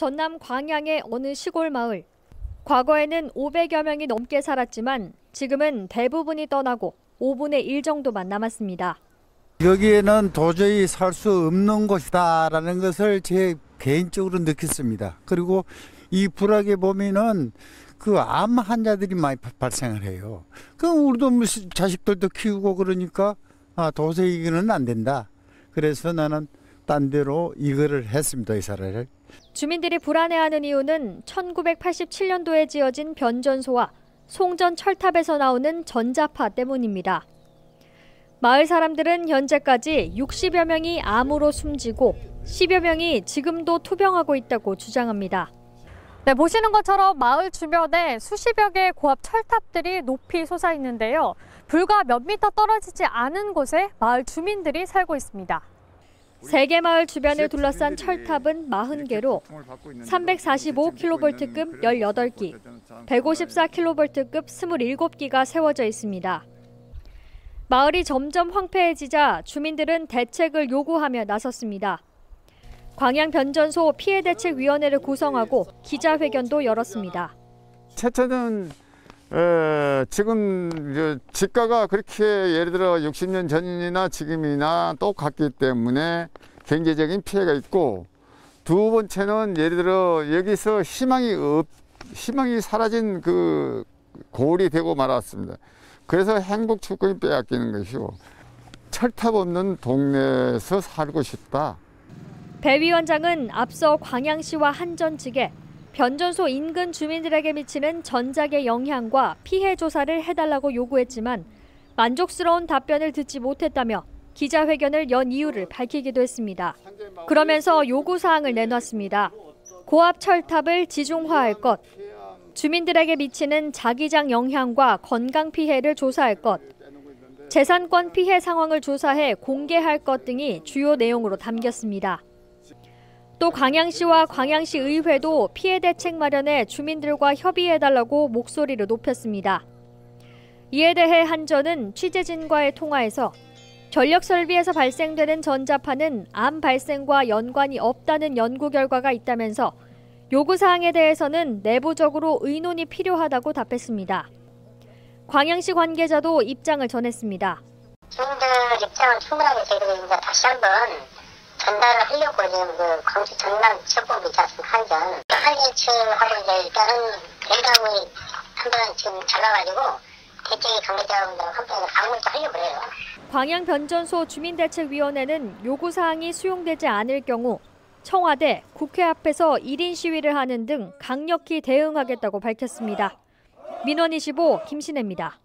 전남 광양의 어느 시골 마을. 과거에는 500여 명이 넘게 살았지만 지금은 대부분이 떠나고 5분의 1 정도만 남았습니다. 여기에는 도저히 살 수 없는 곳이다라는 것을 제 개인적으로 느꼈습니다. 그리고 이 불악에 보면은 그암 환자들이 많이 바- 발생을 해요. 그 우리도 뭐 시- 자식들도 키우고 그러니까 아 도저히 이거는 안 된다. 그래서 나는 딴 데로 이거를 했습니다. 이사를. 주민들이 불안해하는 이유는 1987년도에 지어진 변전소와 송전 철탑에서 나오는 전자파 때문입니다. 마을 사람들은 현재까지 60여 명이 암으로 숨지고 10여 명이 지금도 투병하고 있다고 주장합니다. 네, 보시는 것처럼 마을 주변에 수십여 개의 고압 철탑들이 높이 솟아 있는데요. 불과 몇 미터 떨어지지 않은 곳에 마을 주민들이 살고 있습니다. 세개 마을 주변을 둘러싼 철탑은 40개로 345kV급 18기, 154kV급 27기가 세워져 있습니다. 마을이 점점 황폐해지자 주민들은 대책을 요구하며 나섰습니다. 광양변전소 피해대책위원회를 구성하고 기자회견도 열었습니다. 첫째는 에, 지금 저 집가가 그렇게 예를 들어 60년 전이나 지금이나 똑같기 때문에 경제적인 피해가 있고 두 번째는 예를 들어 여기서 희망이 없 희망이 사라진 그 고을이 되고 말았습니다. 그래서 행복 축권이 빼앗기는 것이고 철탑 없는 동네에서 살고 싶다. 배 위원장은 앞서 광양시와 한전 측에 변전소 인근 주민들에게 미치는 전작의 영향과 피해 조사를 해달라고 요구했지만 만족스러운 답변을 듣지 못했다며 기자회견을 연 이유를 밝히기도 했습니다. 그러면서 요구 사항을 내놨습니다. 고압 철탑을 지중화할 것, 주민들에게 미치는 자기장 영향과 건강 피해를 조사할 것, 재산권 피해 상황을 조사해 공개할 것 등이 주요 내용으로 담겼습니다. 또 광양시와 광양시 의회도 피해 대책 마련에 주민들과 협의해달라고 목소리를 높였습니다. 이에 대해 한전은 취재진과의 통화에서 전력 설비에서 발생되는 전자파는 암 발생과 연관이 없다는 연구 결과가 있다면서 요구 사항에 대해서는 내부적으로 의논이 필요하다고 답했습니다. 광양시 관계자도 입장을 전했습니다. 주민들 입장은 충분하게 저희들이 다시 한번 전달을 하려고 지금 그 광주 전남 지역본부 있지 않습니까? 한전. 한전 측하고 이제 일단은 대담이 한번 지금 잡아가지고 대책위 관계자분들 함께 방문도 하려고 해요. 광양 변전소 주민대책위원회는 요구 사항이 수용되지 않을 경우 청와대, 국회 앞에서 1인 시위를 하는 등 강력히 대응하겠다고 밝혔습니다. 민원 25 김신혜입니다.